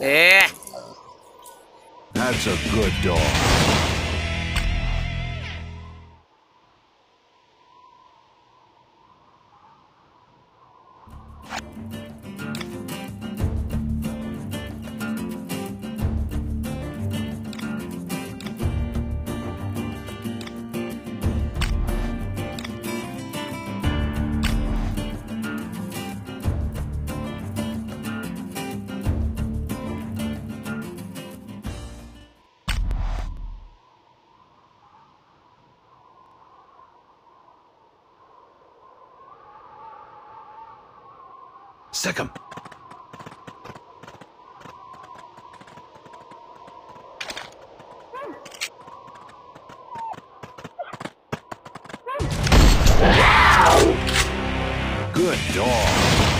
Yeah. That's a good dog. Second. Good dog.